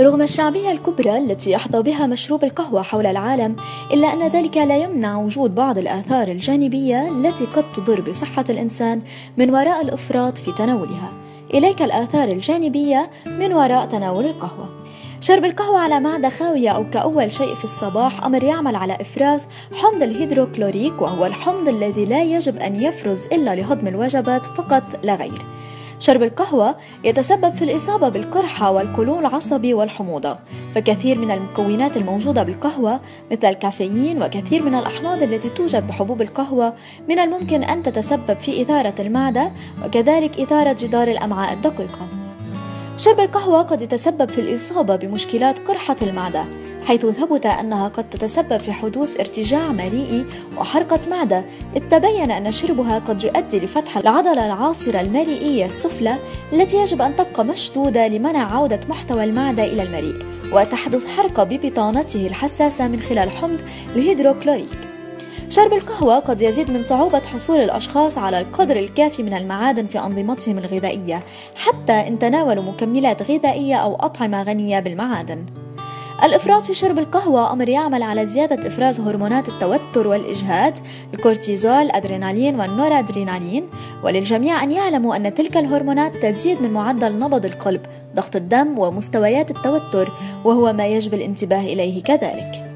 رغم الشعبية الكبرى التي يحظى بها مشروب القهوة حول العالم إلا أن ذلك لا يمنع وجود بعض الآثار الجانبية التي قد تضر بصحة الإنسان من وراء الإفراط في تناولها. إليك الآثار الجانبية من وراء تناول القهوة. شرب القهوة على معدة خاوية أو كأول شيء في الصباح أمر يعمل على إفراز حمض الهيدروكلوريك وهو الحمض الذي لا يجب أن يفرز إلا لهضم الوجبات فقط لا غير. شرب القهوة يتسبب في الإصابة بالقرحة والقولون العصبي والحموضة. فكثير من المكونات الموجودة بالقهوة مثل الكافيين وكثير من الأحماض التي توجد بحبوب القهوة من الممكن أن تتسبب في إثارة المعدة وكذلك إثارة جدار الأمعاء الدقيقة. شرب القهوة قد يتسبب في الإصابة بمشكلات قرحة المعدة. حيث ثبت أنها قد تتسبب في حدوث ارتجاع مريئي وحرقة معدة إذ تبين أن شربها قد يؤدي لفتح العضلة العاصرة المريئية السفلى التي يجب أن تبقى مشدودة لمنع عودة محتوى المعدة إلى المريء وتحدث حرقة ببطانته الحساسة من خلال حمض الهيدروكلوريك. شرب القهوة قد يزيد من صعوبة حصول الأشخاص على القدر الكافي من المعادن في أنظمتهم الغذائية حتى إن تناولوا مكملات غذائية أو أطعمة غنية بالمعادن. الإفراط في شرب القهوة أمر يعمل على زيادة إفراز هرمونات التوتر والإجهاد الكورتيزول، الأدرينالين والنورأدرينالين. وللجميع أن يعلموا أن تلك الهرمونات تزيد من معدل نبض القلب ضغط الدم ومستويات التوتر وهو ما يجب الانتباه إليه كذلك.